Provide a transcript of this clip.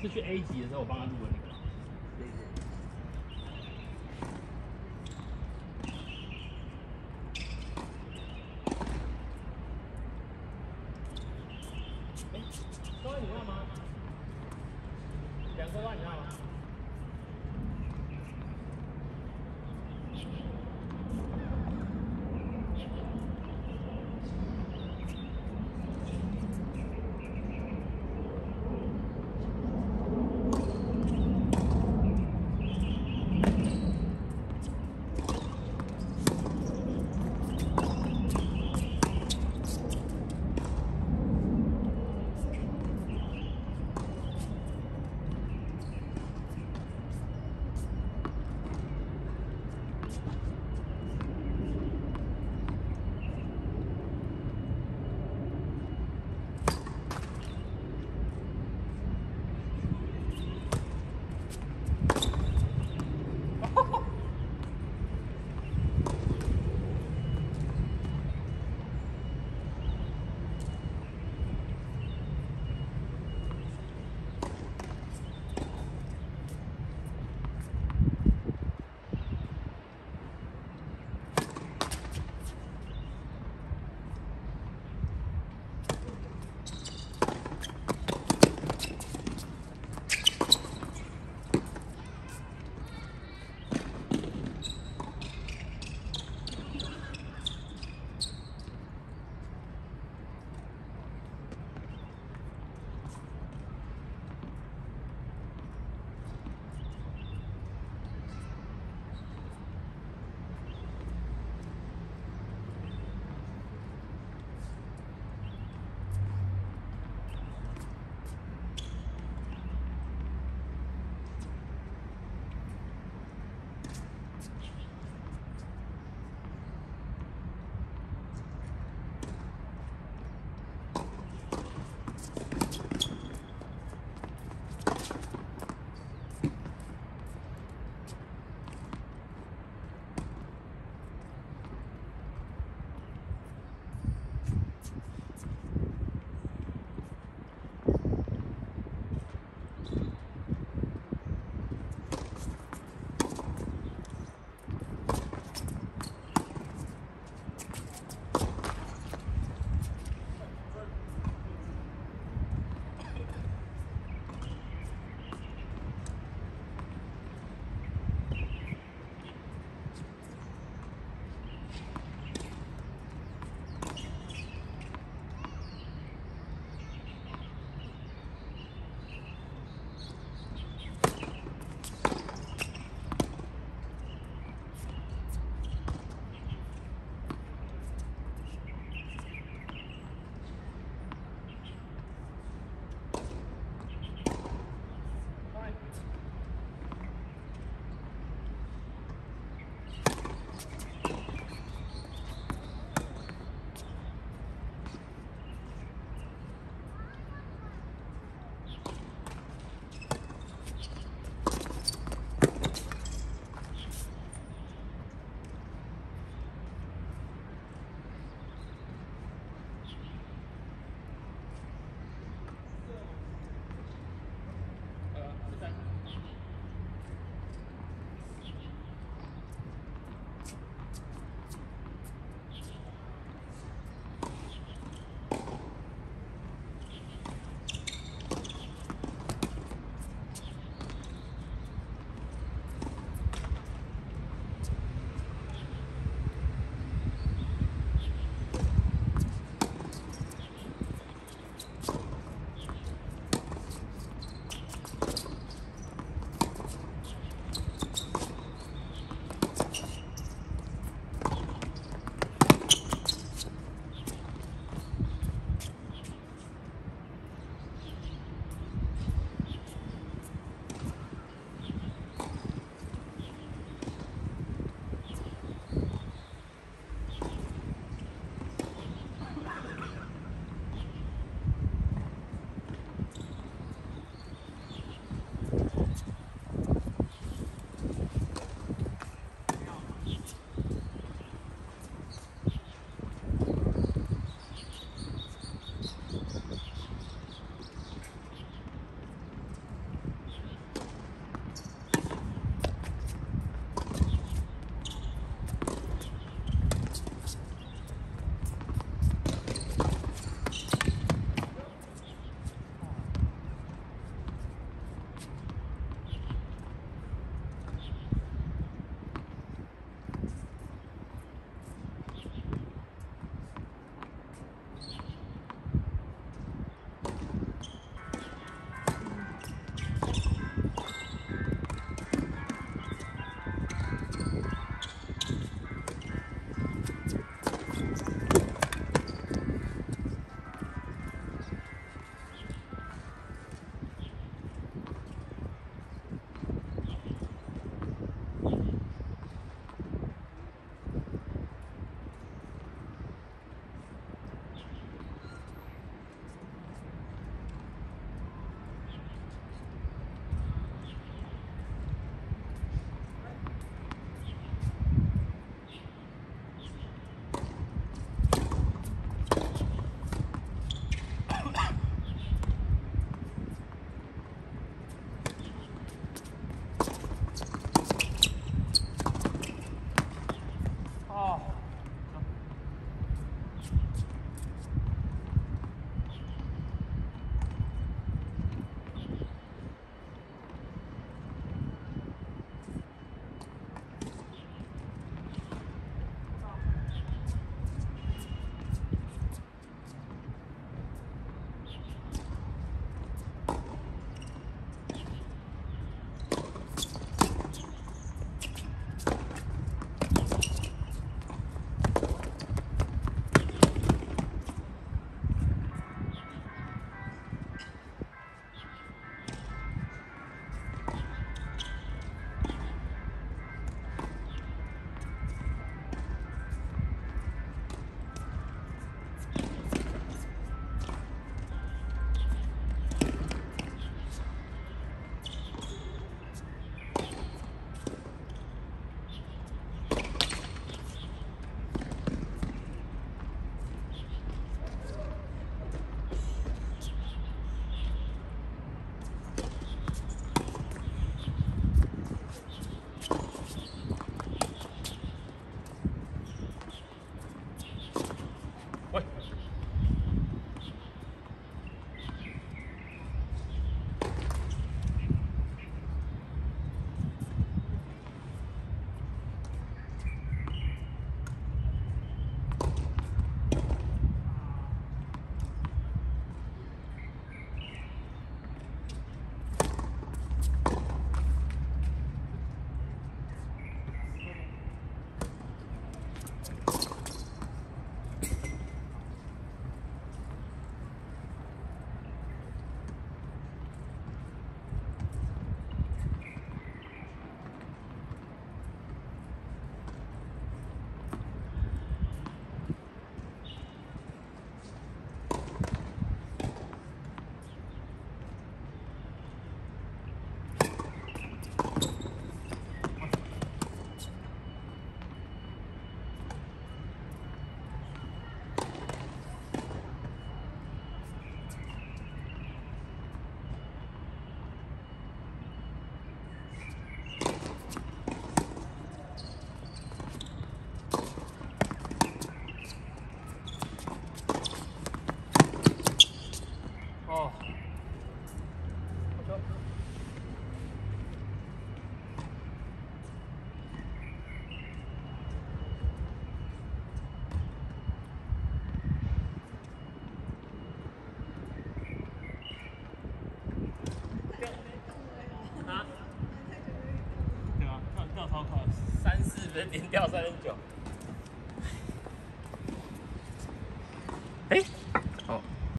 是去 A 级的时候我帮他录的那个。哎，收完饮料吗？两个万饮料吗？零点三九。